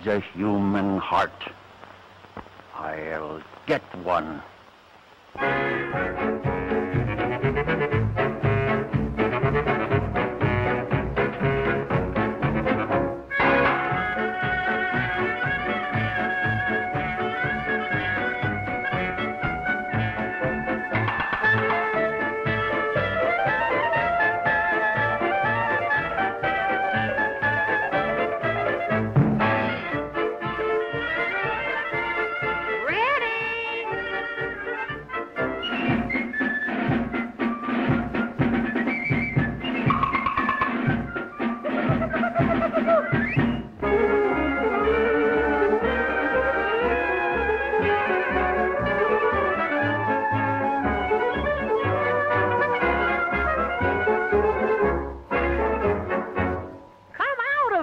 needs a human heart. I'll get one.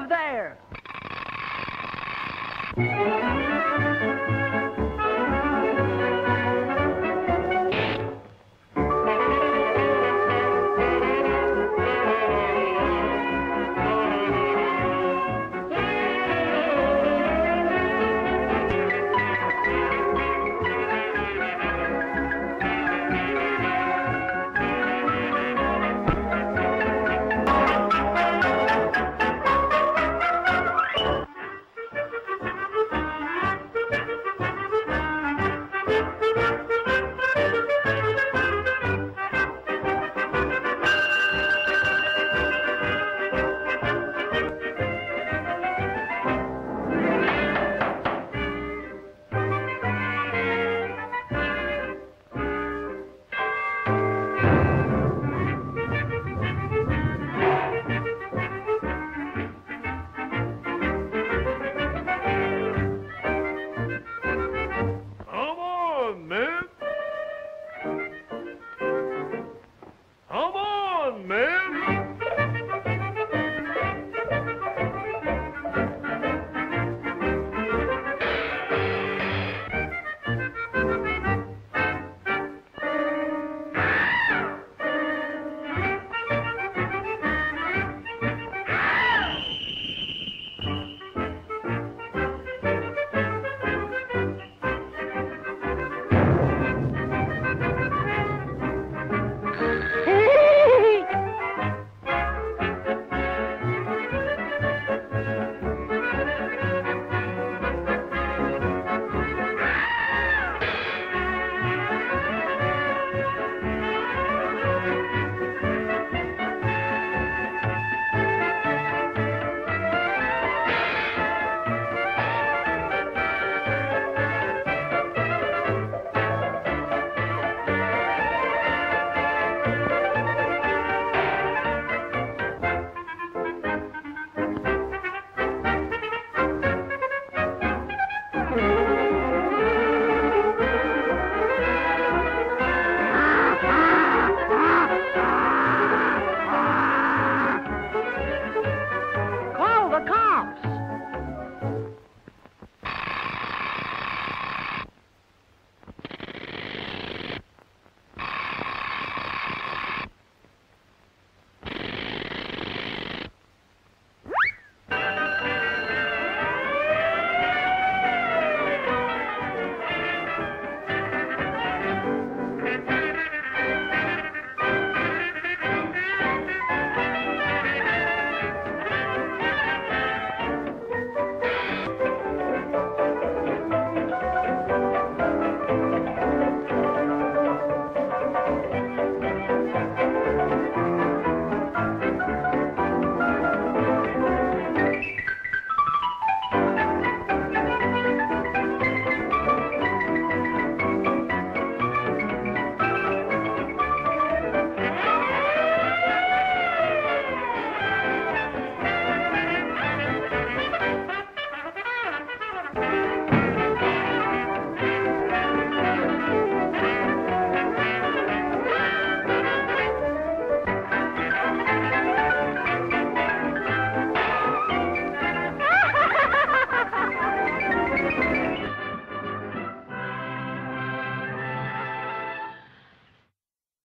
there.